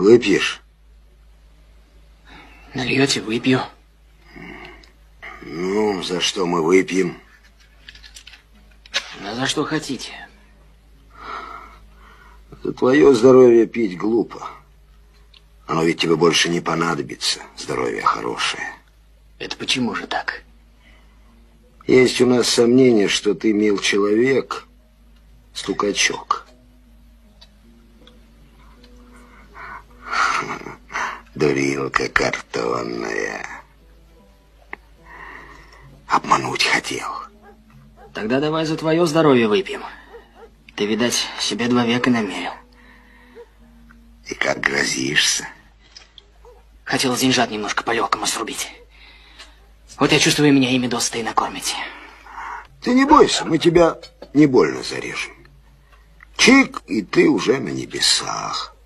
Выпьешь? Нальете, выпью. Ну, за что мы выпьем? А за что хотите. За твое здоровье пить глупо. Оно ведь тебе больше не понадобится. Здоровье хорошее. Это почему же так? Есть у нас сомнение, что ты, мил человек, стукачок. Дурилка картонная. Обмануть хотел. Тогда давай за твое здоровье выпьем. Ты, видать, себе два века намерил. И как грозишься? Хотел деньжат немножко по-легкому срубить. Вот я чувствую, меня ими досыта и накормите. Ты не бойся, мы тебя не больно зарежем. Чик, и ты уже на небесах.